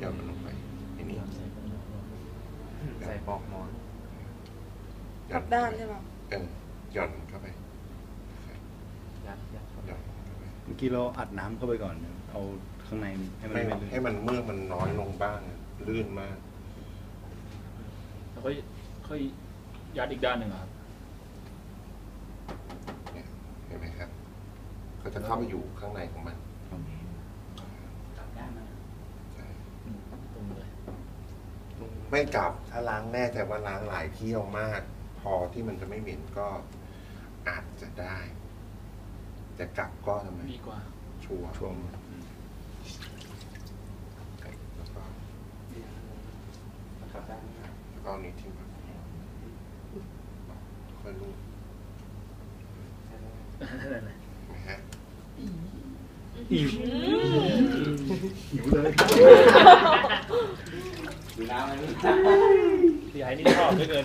หย่อนมันลงไปทีนี้ใส่ปลอกหมอนหกย่ลัอบด้านใช่ไหมเออหย่อนเข้าไปยัดยัดเข้าหไปย่อนเข้าไปเมื่อกี้เราอัดน้ำเข้าไปก่อน เอาข้างในให้มันให้ไม่ลื่นให้มันเมื่อกมันน้อยลงบ้างอะลื่นมากแล้วค่อยค่อยยัดอีกด้านหนึ่งอะครับ เนี่ยเห็นไหมครับ ก็จะเข้าไปอยู่ข้างในของมัน ครับ ใช่ อืมตรงเลย ไม่กลับถ้าล้างแน่แต่ว่าล้างหลายเที่ยวมาก พอที่มันจะไม่เหม็นก็อาจจะได้ แต่กลับก็ทำไมดีกว่า ชัวร์ช่วงแล้วก็นะครับด้านนี้แล้วก็เอานี้ทิ้งไปค่อยลูบใช่ไหมนั่นแหละนะฮะหิวเลย ดูน้ำไหมพี่ไอ้นี่ชอบเหลือเกิน